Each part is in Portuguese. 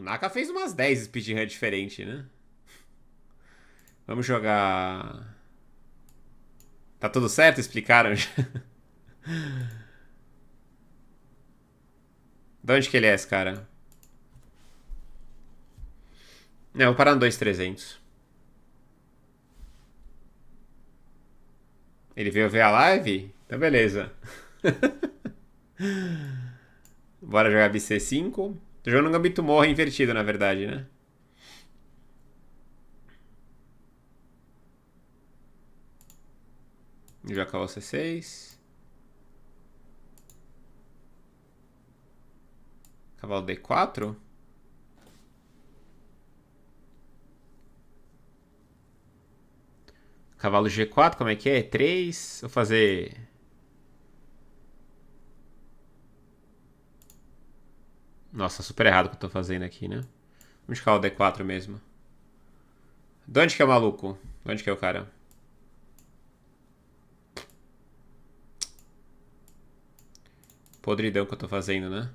O Naka fez umas 10 speedrun diferente, né? Vamos jogar... Tá tudo certo? Explicaram já. De onde que ele é esse cara? Não, vou parar no 2300. Ele veio ver a live? Então beleza. Bora jogar BC5. Jogando um Gambito Morra invertido, na verdade, né? Já cavalo C6. Cavalo D4. Cavalo G4, como é que é? 3. Vou fazer. Nossa, super errado o que eu tô fazendo aqui, né? Vamos de cavalo D4 mesmo. De onde que é o maluco? De onde que é o cara? Podridão que eu tô fazendo, né?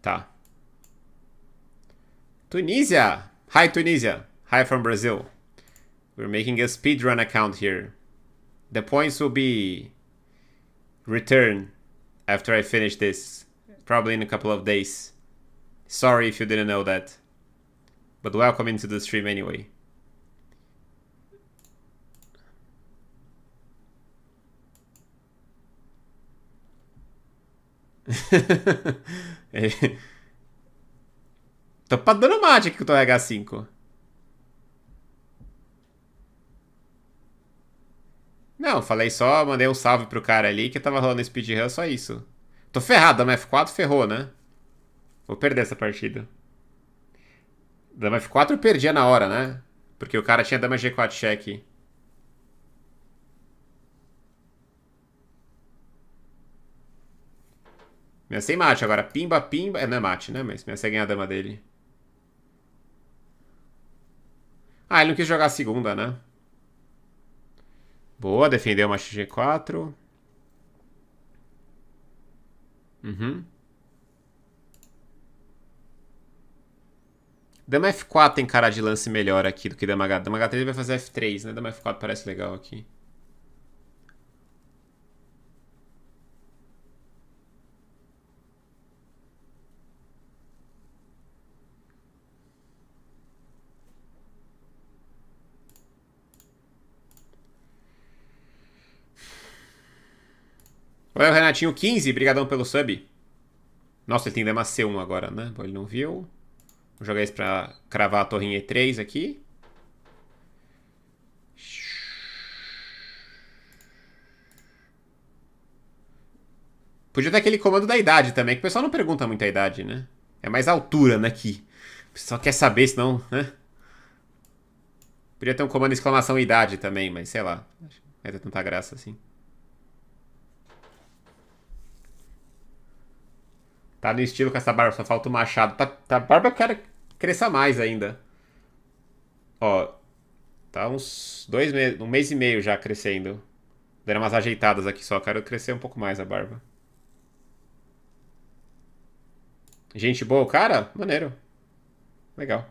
Tá. Tunisia! Hi, Tunisia! Hi from Brazil. We're making a speedrun account here. The points will be returned after I finish this. Probably in a couple of days. Sorry if you didn't know that. But welcome into the stream anyway. Tô dando mate com o H5. Não, falei só, mandei um salve pro cara ali que tava rolando speedrun, só isso. Tô ferrado, dama F4 ferrou, né? Vou perder essa partida. Dama F4 eu perdia na hora, né? Porque o cara tinha dama G4 check. Minha sem mate agora. Pimba, pimba. É, não é mate, né? Mas minha sem ganhar a dama dele. Ah, ele não quis jogar a segunda, né? Boa, defendeu uma G4. Uhum. Dama F4 tem cara de lance melhor aqui do que Dama H. Dama H3 vai fazer F3, né? Dama F4 parece legal aqui. O Renatinho 15, brigadão pelo sub. Nossa, ele tem Dama C1 agora, né? Bom, ele não viu. Vou jogar isso pra cravar a torre E3 aqui. Podia ter aquele comando da idade também, que o pessoal não pergunta muita idade, né? É mais altura, né, que o pessoal quer saber, senão, né? Podia ter um comando exclamação idade também, mas sei lá. Vai ter tanta graça assim. Tá no estilo com essa barba, só falta o machado. Tá, tá, barba eu quero crescer mais ainda. Ó, tá uns dois meses, um mês e meio já crescendo. Dando umas ajeitadas aqui só, quero crescer um pouco mais a barba. Gente boa, cara? Maneiro. Legal.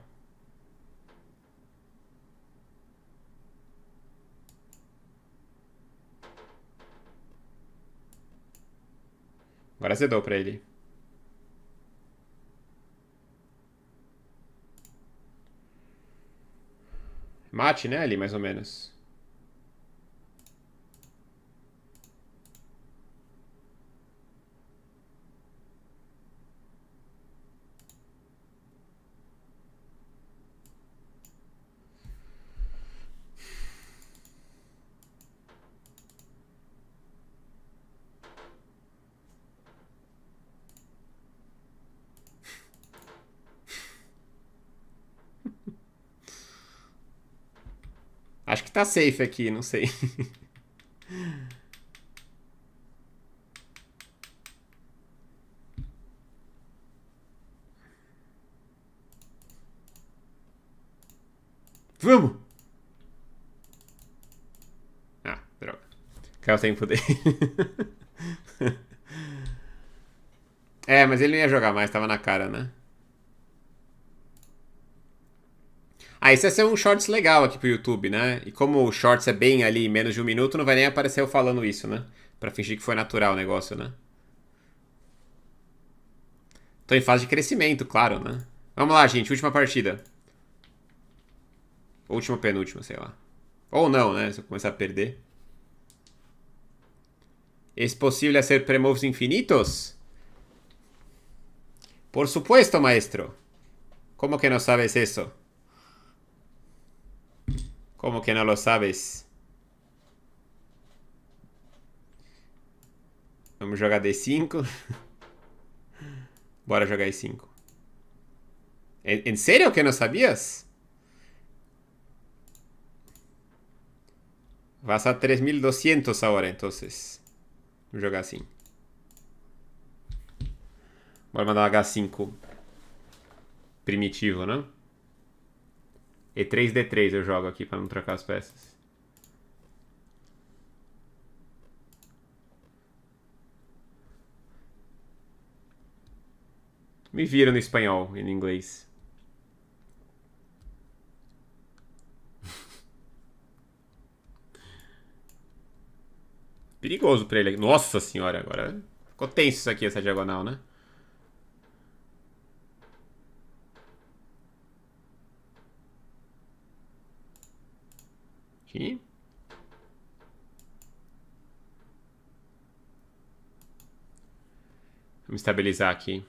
Agora azedou pra ele. Mate, né? Ali, mais ou menos. Tá safe aqui, não sei. Vamos! Quer o tempo dele. é, mas ele não ia jogar mais, tava na cara, né? Ah, isso ia ser um shorts legal aqui pro YouTube, né? E como o shorts é bem ali, menos de um minuto, não vai nem aparecer eu falando isso, né? Pra fingir que foi natural o negócio, né? Tô em fase de crescimento, claro, né? Vamos lá, gente. Última partida. Última penúltima, sei lá. Ou não, né? Se eu começar a perder. ¿Es posible hacer premoves infinitos? Por supuesto, maestro. ¿Cómo que no sabes eso? ¿Cómo que no lo sabes? Vamos jogar D5. Bora jogar E5. ¿En, serio que no sabías? Vas a 3200 ahora, entonces. Vou jogar assim. Bora mandar um H5 primitivo, né? E3, D3 eu jogo aqui para não trocar as peças. Me viram no espanhol e no inglês. Perigoso pra ele. Nossa senhora, agora ficou tenso isso aqui, essa diagonal, né? Aqui. Vamos estabilizar aqui.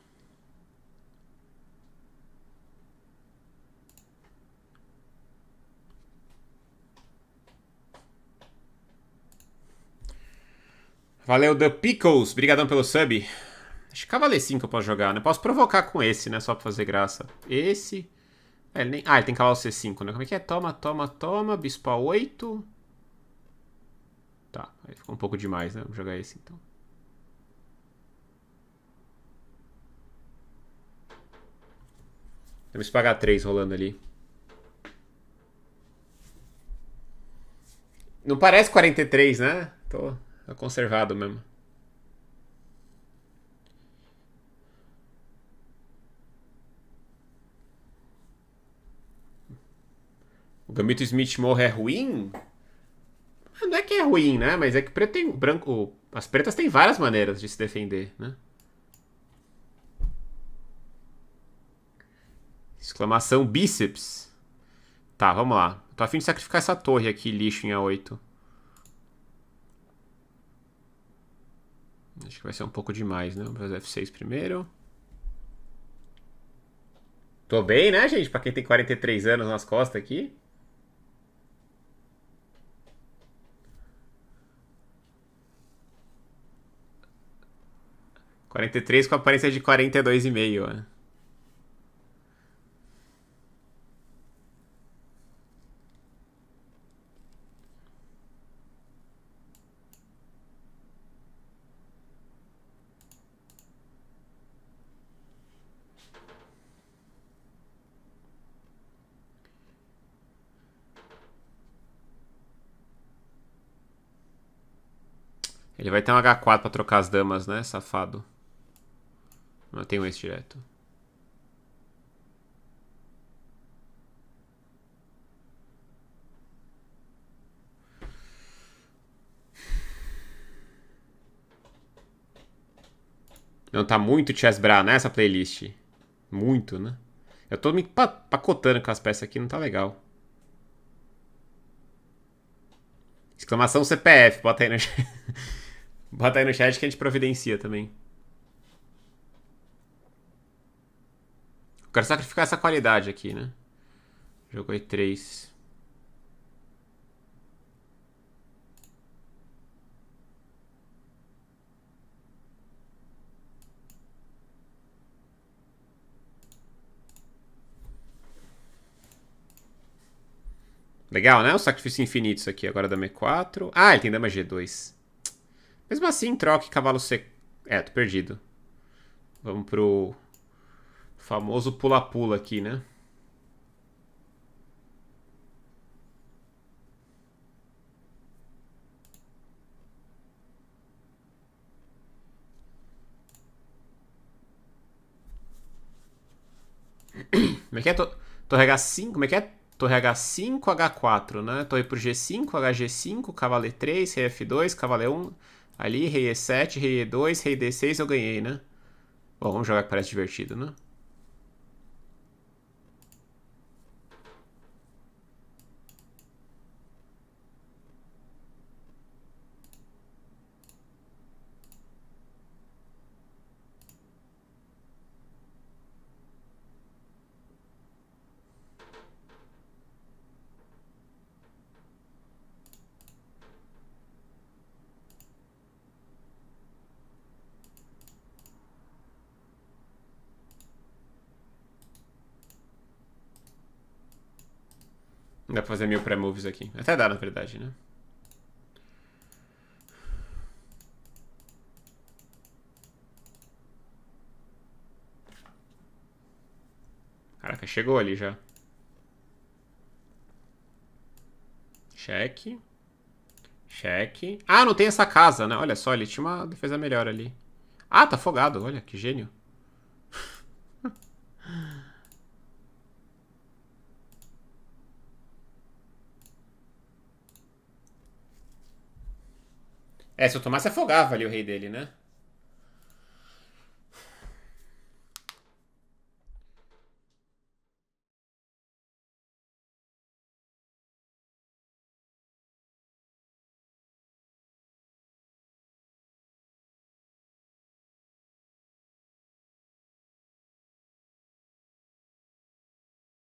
Valeu, The Pickles. Obrigadão pelo sub. Acho que cavaleiro 5 eu posso jogar, né? Posso provocar com esse, né? Só pra fazer graça. Esse... É, ele nem... Ah, ele tem cavalo C5, né? Como é que é? Toma, toma, toma. Bispo A8. Tá, aí ficou um pouco demais, né? Vamos jogar esse, então. Temos que pagar 3 rolando ali. Não parece 43, né? Tô... Tá conservado mesmo. O Gambito Smith Morro é ruim? Ah, não é que é ruim, né? Mas é que preto tem, branco, as pretas têm várias maneiras de se defender, né? Exclamação bíceps. Tá, vamos lá. Tô afim de sacrificar essa torre aqui, lixo em A8. Acho que vai ser um pouco demais, né? Vamos fazer F6 primeiro. Tô bem, né, gente? Pra quem tem 43 anos nas costas aqui. Quarenta e três com aparência de quarenta e dois e meio, né? Ele vai ter um H4 pra trocar as damas, né, safado? Tem um esse direto. Não tá muito chess bra nessa playlist. Muito, né? Eu tô me pacotando com as peças aqui, não tá legal. Exclamação CPF, bota aí no Bota aí no chat que a gente providencia também. Quero sacrificar essa qualidade aqui, né? Jogou aí 3. Legal, né? O sacrifício infinito isso aqui. Agora dama E4. Ah, ele tem dama G2. Mesmo assim, troque cavalo C. É, tô perdido. Vamos pro Famoso pula-pula aqui, né? Como é que é? Torre H5, como é que é? Torre H5, H4, né? Torre por G5, HG5, cavaleiro 3, rei F2, cavaleiro 1. Ali, rei E7, rei E2, rei D6 eu ganhei, né? Bom, vamos jogar que parece divertido, né? Dá pra fazer mil pré-moves aqui. Até dá, na verdade, né? Caraca, chegou ali já. Cheque. Cheque. Ah, não tem essa casa, né? Olha só, ele tinha uma defesa melhor ali. Ah, tá afogado. Olha, que gênio. É, se eu tomasse, afogava ali o rei dele, né?